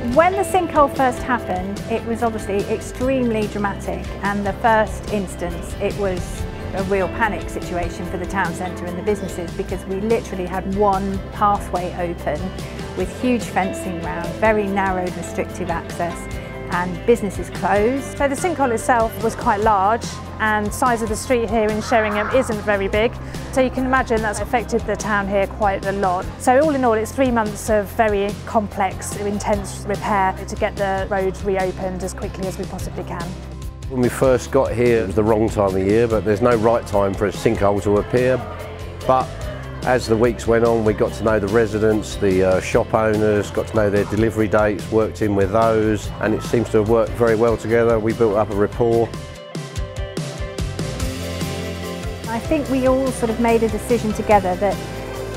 When the sinkhole first happened, it was obviously extremely dramatic and the first instance it was a real panic situation for the town centre and the businesses because we literally had one pathway open with huge fencing round, very narrow restrictive access and businesses closed. So the sinkhole itself was quite large and size of the street here in Sheringham isn't very big. So you can imagine that's affected the town here quite a lot. So all in all, it's three months of very complex, intense repair to get the road reopened as quickly as we possibly can. When we first got here, it was the wrong time of year, but there's no right time for a sinkhole to appear. But as the weeks went on, we got to know the residents, the uh, shop owners, got to know their delivery dates, worked in with those, and it seems to have worked very well together. We built up a rapport. I think we all sort of made a decision together that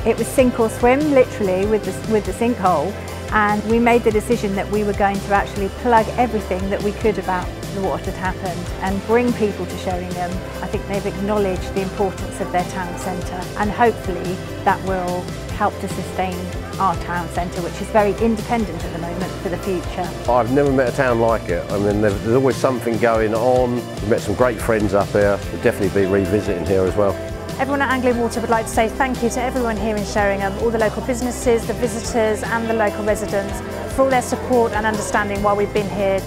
it was sink or swim, literally, with the, with the sinkhole. And we made the decision that we were going to actually plug everything that we could about what had happened and bring people to Sheringham. I think they've acknowledged the importance of their town centre and hopefully that will help to sustain our town centre which is very independent at the moment for the future. I've never met a town like it. I mean there's always something going on. We've met some great friends up here. We'll definitely be revisiting here as well. Everyone at Anglian Water would like to say thank you to everyone here in Sheringham, all the local businesses, the visitors and the local residents for all their support and understanding while we've been here.